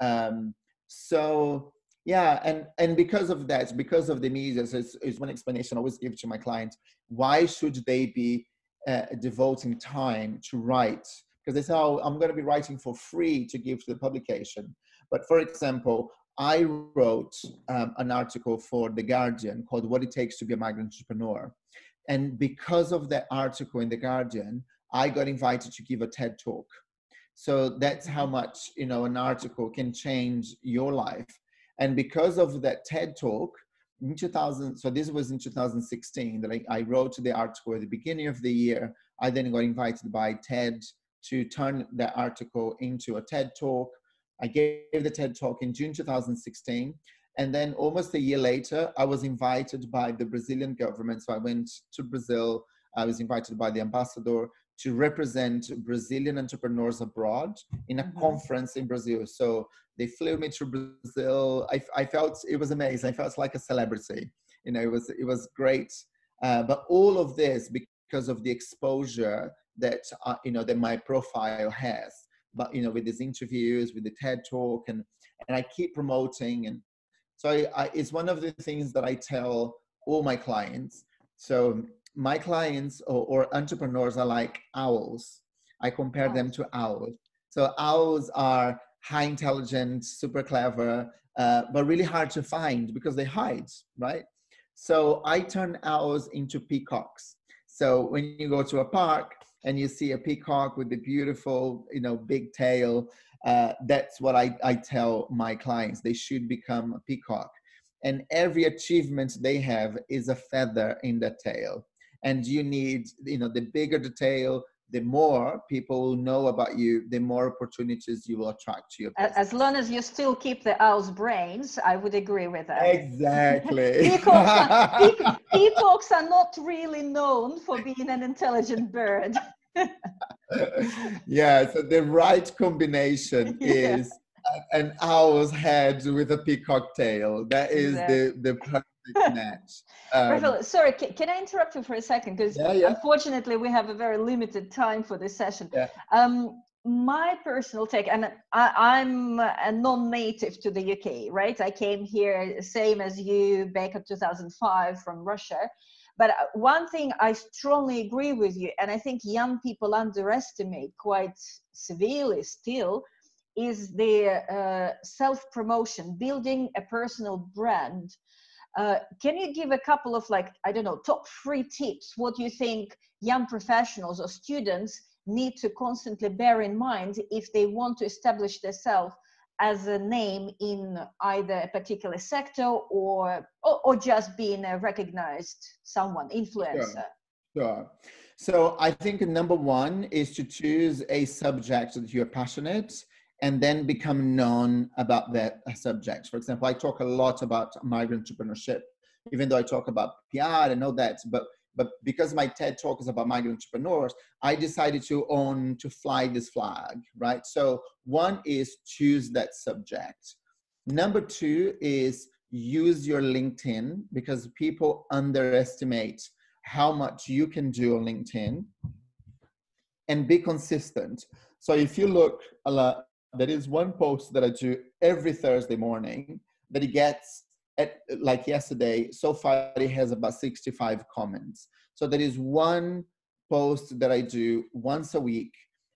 Um, so yeah, and and because of that, because of the media, is, it's one explanation I always give to my clients. Why should they be uh, devoting time to write? Because they say, "Oh, I'm going to be writing for free to give to the publication." But for example, I wrote um, an article for The Guardian called What It Takes to Be a Migrant Entrepreneur. And because of that article in The Guardian, I got invited to give a TED talk. So that's how mm-hmm. much, you know, an article can change your life. And because of that TED talk, in 2000, so this was in 2016 that I, I wrote the article at the beginning of the year. I then got invited by TED to turn that article into a TED talk I gave the TED talk in June 2016. And then almost a year later, I was invited by the Brazilian government. So I went to Brazil. I was invited by the ambassador to represent Brazilian entrepreneurs abroad in a mm-hmm. conference in Brazil. So they flew me to Brazil. I, I, felt it was amazing. I felt like a celebrity. You know, it was it was great. Uh, but all of this because of the exposure that uh, you know that my profile has but you know with these interviews with the ted talk and and i keep promoting and so I, I, it's one of the things that i tell all my clients so my clients or, or entrepreneurs are like owls i compare them to owls so owls are high intelligent, super clever uh, but really hard to find because they hide right so i turn owls into peacocks so when you go to a park and you see a peacock with the beautiful, you know, big tail, uh, that's what I, I tell my clients. They should become a peacock. And every achievement they have is a feather in the tail. And you need, you know, the bigger the tail, the more people will know about you, the more opportunities you will attract to your business. As long as you still keep the owl's brains, I would agree with that. Exactly. peacocks, are, peacocks are not really known for being an intelligent bird. yeah, so the right combination is yeah. an owl's head with a peacock tail. That is exactly. the, the match. Um, sorry, can, can, I interrupt you for a second? Because yeah, yeah. unfortunately, we have a very limited time for this session. Um, my personal take, and I, am a non-native to the UK, right? I came here same as you back in 2005 from Russia. But uh, one thing I strongly agree with you, and I think young people underestimate quite severely still, is the uh, self promotion, building a personal brand. Uh, can you give a couple of like I don't know top three tips? What you think young professionals or students need to constantly bear in mind if they want to establish themselves as a name in either a particular sector or or, or just being a recognized someone influencer sure. sure. so i think number one is to choose a subject that you're passionate and then become known about that uh, subject for example i talk a lot about migrant entrepreneurship even though i talk about pr i know that but but because my TED talk is about migrant entrepreneurs, I decided to own to fly this flag, right? So one is choose that subject. Number two is use your LinkedIn because people underestimate how much you can do on LinkedIn and be consistent. So if you look, there is one post that I do every Thursday morning that it gets at, like yesterday, so far it has about 65 comments. So there is one post that I do once a week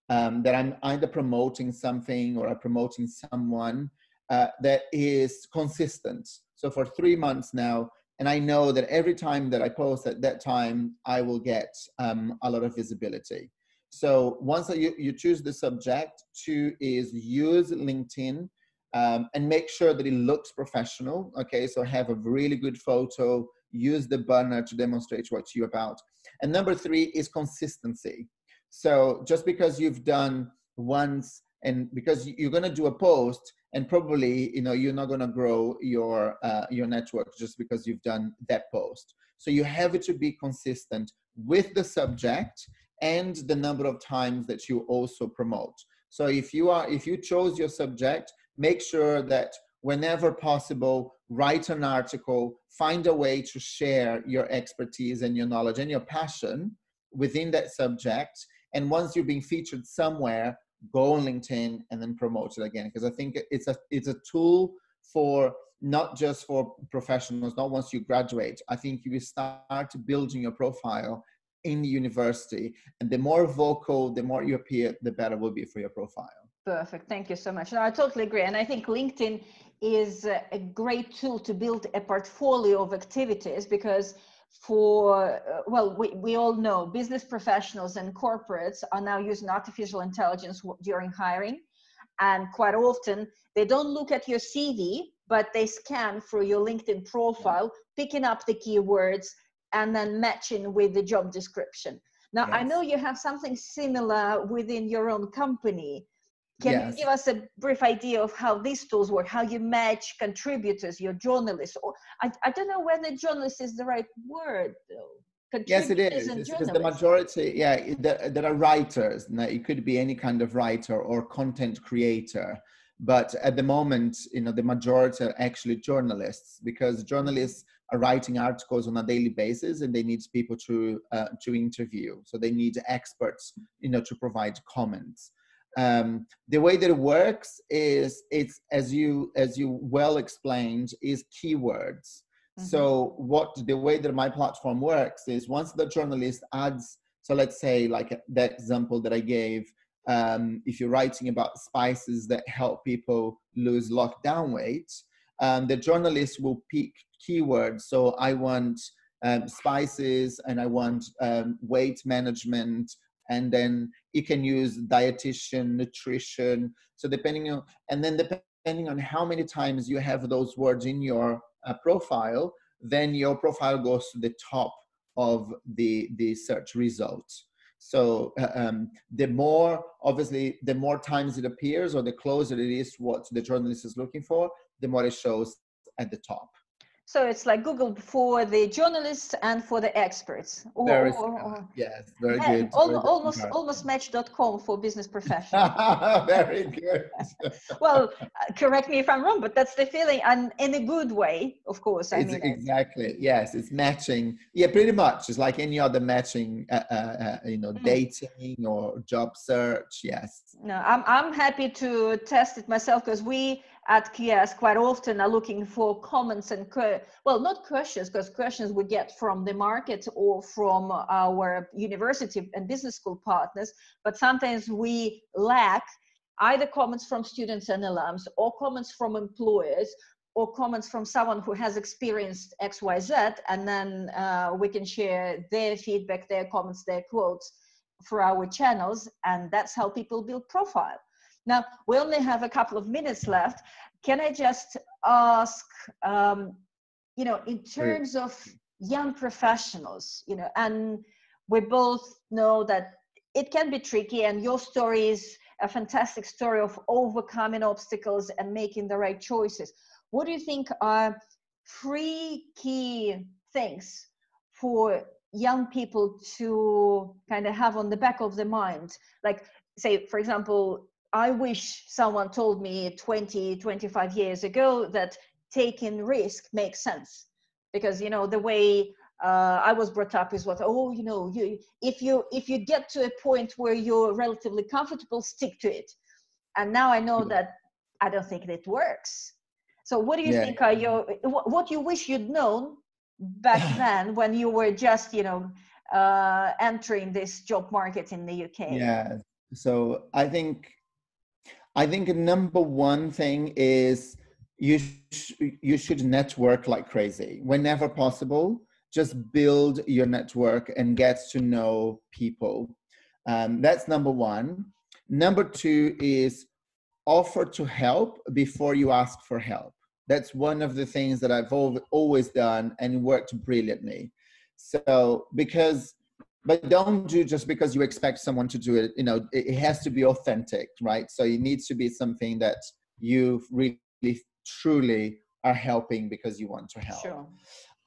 um, that I'm either promoting something or I'm promoting someone uh, that is consistent. So for three months now, and I know that every time that I post at that time, I will get um, a lot of visibility. So once you, you choose the subject, two is use LinkedIn um, and make sure that it looks professional. Okay, so have a really good photo, use the banner to demonstrate what you're about. And number three is consistency. So just because you've done once and because you're going to do a post and probably you know you're not going to grow your uh, your network just because you've done that post so you have it to be consistent with the subject and the number of times that you also promote so if you are if you chose your subject make sure that whenever possible, write an article, find a way to share your expertise and your knowledge and your passion within that subject. And once you're being featured somewhere, go on linkedin and then promote it again because i think it's a it's a tool for not just for professionals not once you graduate i think you start building your profile in the university and the more vocal the more you appear the better will be for your profile. Perfect. Thank you so much. No, i totally agree and i think linkedin is a great tool to build a portfolio of activities because for uh, well we, we all know business professionals and corporates are now using artificial intelligence during hiring and quite often they don't look at your cv but they scan through your linkedin profile picking up the keywords and then matching with the job description now yes. i know you have something similar within your own company can yes. you give us a brief idea of how these tools work, how you match contributors, your journalists? Or I, I don't know whether journalist is the right word though. Yes, it is. because the majority, yeah, there, there are writers. Now, it could be any kind of writer or content creator. But at the moment, you know, the majority are actually journalists because journalists are writing articles on a daily basis and they need people to uh, to interview. So they need experts, you know, to provide comments um, the way that it works is it's as you as you well explained is keywords mm-hmm. so what the way that my platform works is once the journalist adds so let's say like the example that i gave um, if you're writing about spices that help people lose lockdown weight um, the journalist will pick keywords. So i want um, spices and i want um, weight management and then you can use dietitian nutrition. So depending on and then depending on how many times you have those words in your uh, profile then your profile goes to the top of the the search results so uh, um, the more obviously the more times it appears or the closer it is what the journalist is looking for the more it shows at the top so it's like Google for the journalists and for the experts. Or, very, or, or, yes, very yeah, good. Al- very almost, good. almost match.com for business professionals. very good. well, uh, correct me if I'm wrong, but that's the feeling, and in a good way, of course. I it's mean exactly. It. Yes, it's matching. Yeah, pretty much. It's like any other matching, uh, uh, uh you know, mm. dating or job search. Yes. No, I'm I'm happy to test it myself because we at QS quite often are looking for comments and well not questions because questions we get from the market or from our university and business school partners but sometimes we lack either comments from students and alums or comments from employers or comments from someone who has experienced xyz and then uh, we can share their feedback their comments their quotes for our channels and that's how people build profile now, we only have a couple of minutes left. Can I just ask, um, you know, in terms of young professionals, you know, and we both know that it can be tricky, and your story is a fantastic story of overcoming obstacles and making the right choices. What do you think are three key things for young people to kind of have on the back of the mind? Like, say, for example, I wish someone told me 20, 25 years ago that taking risk makes sense. Because, you know, the way uh, I was brought up is what, oh, you know, you, if you if you get to a point where you're relatively comfortable, stick to it. And now I know that I don't think that works. So what do you yeah. think are your, what you wish you'd known back then when you were just, you know, uh, entering this job market in the UK? Yeah. So I think I think a number one thing is you sh- you should network like crazy whenever possible. Just build your network and get to know people. Um, that's number one. Number two is offer to help before you ask for help. That's one of the things that I've always done and worked brilliantly. So because but don't do just because you expect someone to do it you know it, has to be authentic right? So it needs to be something that you really truly are helping because you want to help. Sure.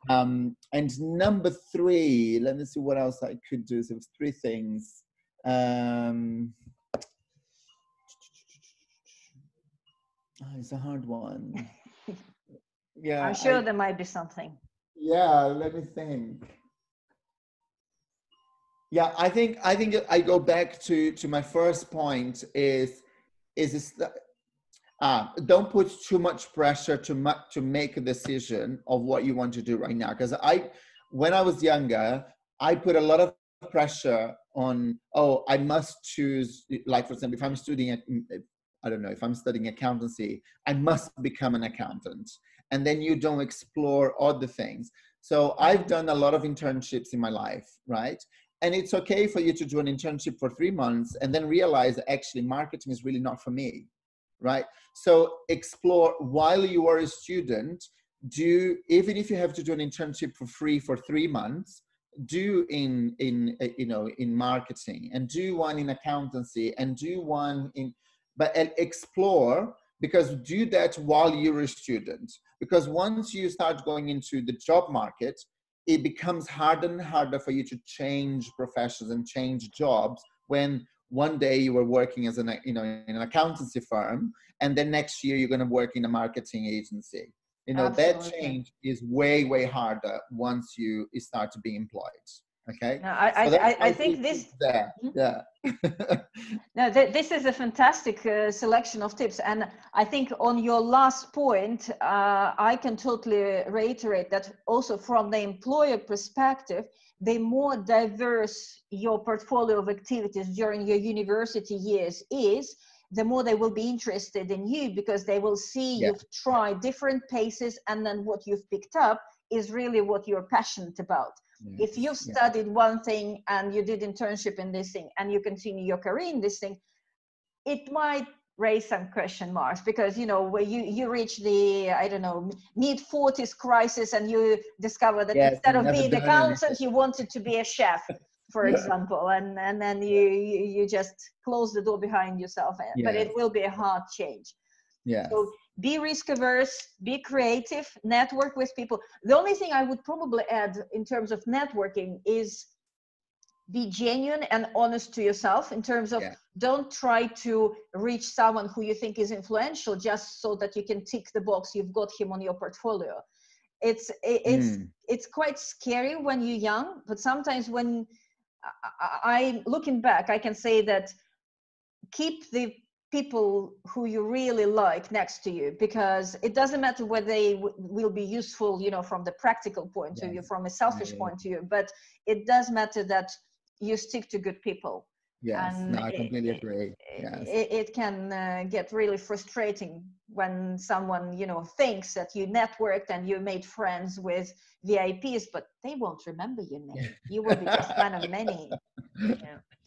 um, and number three let me see what else i could do. So three things. Um, oh, it's a hard one. Yeah i'm sure I, there might be something. Yeah let me think yeah i think i think i go back to to my first point is is this uh, don't put too much pressure to mu- to make a decision of what you want to do right now. Because i when i was younger i put a lot of pressure on oh i must choose like for example if i'm studying i don't know if i'm studying accountancy i must become an accountant. And then you don't explore other things. So i've done a lot of internships in my life right and it's okay for you to do an internship for three months and then realize actually marketing is really not for me right? So explore while you are a student do even if you have to do an internship for free for three months do in in uh, you know in marketing and do one in accountancy and do one in but explore because do that while you're a student. Because once you start going into the job market it becomes harder and harder for you to change professions and change jobs when one day you were working as an you know in an accountancy firm and then next year you're going to work in a marketing agency you know Absolutely. that change is way way harder once you start to be employed okay no, I, so I, I, think this there hmm? yeah no th- this is a fantastic uh, selection of tips and i think on your last point uh, i can totally reiterate that also from the employer perspective the more diverse your portfolio of activities during your university years is the more they will be interested in you because they will see yeah. you've tried different paces and then what you've picked up is really what you're passionate about if you've studied yeah. one thing and you did internship in this thing and you continue your career in this thing it might raise some question marks because you know where you you reach the i don't know mid 40s crisis and you discover that yes, instead of being an accountant you wanted to be a chef for yeah. example and and then you, you, you just close the door behind yourself eh, yeah. but it will be a hard change yeah so be risk averse be creative network with people the only thing i would probably add in terms of networking is be genuine and honest to yourself in terms of yeah. don't try to reach someone who you think is influential just so that you can tick the box you've got him on your portfolio it's it's mm. it's quite scary when you're young but sometimes when I, I looking back i can say that keep the people who you really like next to you because it doesn't matter whether they w- will be useful you know from the practical point yes. of view from a selfish yeah. point of view but it does matter that you stick to good people yes and no, i completely it, agree yes. it, it can uh, get really frustrating when someone you know thinks that you networked and you made friends with vips but they won't remember your name you will be just one of many yeah.